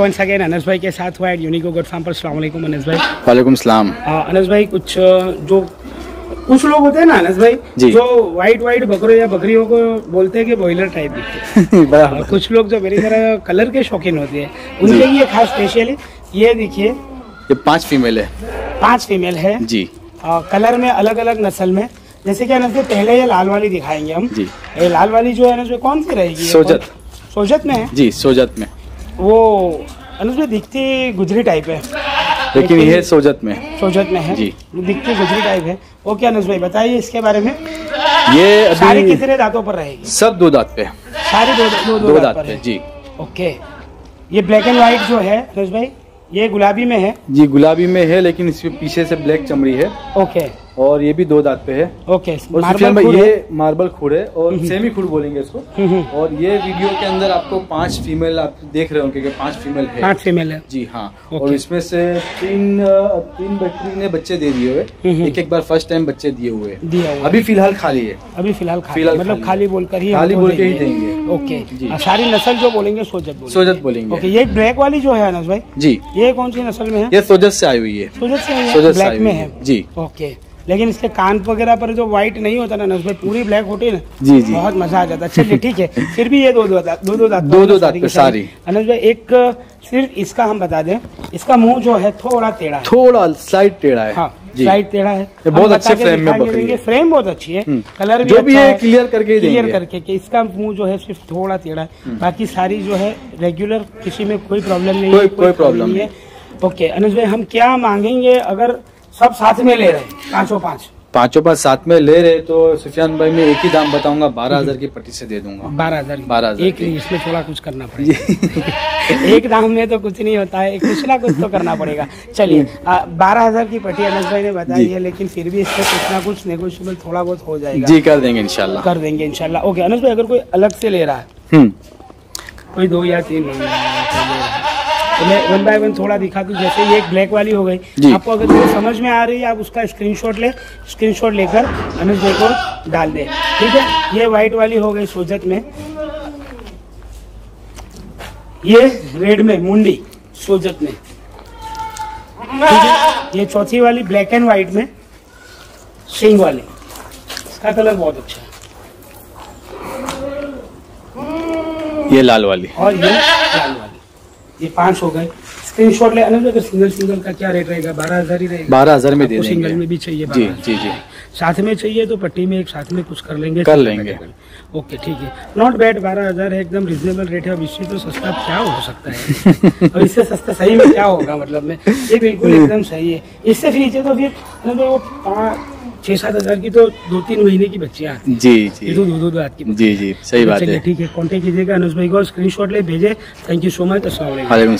Once again Anas भाई के साथ हुआ है यूनिको गुड फार्म पर सलाम अनस भाई वालेकुम सलाम अनस भाई कुछ जो कुछ लोग होते हैं ना अनस भाई जी। जो व्हाइट व्हाइट बकरे या बकरियों को बोलते हैं कि बॉयलर टाइप दिखते हैं। कुछ लोग जो मेरी तरह कलर के शौकीन होते हैं। उनके लिए खास स्पेशली ये देखिए। ये पाँच फीमेल है। पाँच फीमेल है। जी। आ, कलर में अलग अलग नस्ल में जैसे कि अनस पहले ये लाल वाली दिखाएँगे हम। जी। ये लाल वाली जो है अनस भाई कौन सी रहेगी? सोजत। सोजत में है? जी सोजत में। वो अनुज भाई दिखती गुजरी टाइप है। लेकिन ये सोजत में। सोजत में है। जी। दिखती गुजरी टाइप है। वो क्या अनुज भाई बताइए इसके बारे में। ये सारी अभी कितने दांतों पर रहेगी? सब दो दांत पे। सारी दो दो दो, दो दांत पे जी। ओके। ये ब्लैक एंड व्हाइट जो है अनुज भाई ये गुलाबी में है? जी गुलाबी में है लेकिन इसके पीछे से ब्लैक चमड़ी है। ओके। और ये भी दो दांत पे है। ओके और मार्बल सुफियान भाई ये मार्बल खुर है और सेमी खुर बोलेंगे इसको। हम्म, हम्म, और ये वीडियो के अंदर आपको पाँच फीमेल आप देख रहे होंगे पाँच फीमेल है। पाँच फीमेल है। जी हाँ। और इसमें से तीन तीन बकरी ने बच्चे दे दिए हुए। हम्म। एक एक बार फ़र्स्ट टाइम बच्चे दिए हुए। अभी फ़िलहाल खाली है। अभी फ़िलहाल फ़िलहाल मतलब खाली। बोलकर ही खाली बोल के ही देंगे। ओके जी। सारी नस्ल जो बोलेंगे सोजत सोजत बोलेंगे। ओके ये ब्लैक वाली जो है अनुज भाई जी। ये कौन सी नस्ल में है? ये सोजत से आई हुई है। सोजत से ब्लैक में है। जी। ओके लेकिन इसके कान वगैरह पर जो व्हाइट नहीं होता ना उसमें पूरी ब्लैक होती है ना जी, जी। बहुत मज़ा आ जाता है। चलिए ठीक है। फिर भी ये दो दो दांत दो दो दांत दो- दो दांत सारी। अनुज भाई एक सिर्फ़ इसका हम बता दें इसका मुँह जो है थोड़ा टेढ़ा है। थोड़ा स्लाइड टेढ़ा है। हाँ साइड टेढ़ा है। ये बहुत अच्छे फ्रेम में बकरी है। फ्रेम बहुत अच्छी है। हम्म। कलर भी जो भी अच्छा है, clear करके क्लियर करके कि इसका मुँह जो है सिर्फ़ थोड़ा टेढ़ा है। हम्म। बाकी सारी जो है रेगुलर किसी में कोई प्रॉब्लम नहीं है कोई problem problem है। ओके अनुज भाई हम क्या मांगेंगे? अगर सब साथ में ले रहे पाँचों पाँच। पाँचों पाँच साथ में ले रहे तो सुफियान भाई मैं एक ही दाम बताऊँगा बारह हज़ार की पट्टी से दे दूँगा। बारह हज़ार 12,000 एक नहीं इसमें थोड़ा कुछ करना पड़ेगा। एक दाम में तो कुछ नहीं होता है कुछ ना कुछ तो करना पड़ेगा। चलिए बारह हज़ार की पट्टी अनस भाई ने बताई है लेकिन फिर भी इसमें कुछ ना कुछ नेगोशियबल थोड़ा बहुत हो जाएगा। जी कर देंगे इनशाला कर देंगे इनशाला ओके अनुज भाई अगर कोई अलग से ले रहा है हम्म। कोई दो या तीन। ले रहा है। तो मैं वन बाय वन थोड़ा दिखा दूँ जैसे ये एक ब्लैक वाली हो गई। आपको अगर ये समझ में आ रही है आप उसका स्क्रीनशॉट ले। स्क्रीनशॉट लेकर अनुज भाई को डाल दे। ठीक है? ये व्हाइट वाली हो गई सोजत में। ये रेड में मुंडी सोजत में। ये चौथी वाली ब्लैक एंड व्हाइट में सिंग वाली। इसका कलर बहुत अच्छा है। ये लाल वाली। और ये लाल वाली। ये पाँच हो गए। स्क्रीनशॉट ले अनुज अगर सिंगल सिंगल का क्या रेट रहेगा? बारह हज़ार ही रहेगा। बारह हज़ार में दे सिंगल में भी चाहिए जी जी जी। साथ में चाहिए तो पट्टी में एक साथ में कुछ कर लेंगे। कर लेंगे। ओके ठीक है। नॉट बैड बारह हज़ार है एकदम रिजनेबल रेट है। अब इससे तो सस्ता क्या हो सकता है? अब इससे सस्ता सही में क्या होगा मतलब में? ये बिल्कुल एकदम सही है। इससे फिर तो फिर मतलब वो छह सात हज़ार की तो दो तीन महीने की बच्चियाँ आती जी तो जी। दो दो दो दो की जी जी सही बात है। ठीक है कॉन्टेक्ट कीजिएगा अनुज भाई को स्क्रीनशॉट ले भेजे। थैंक यू सो मच सलाम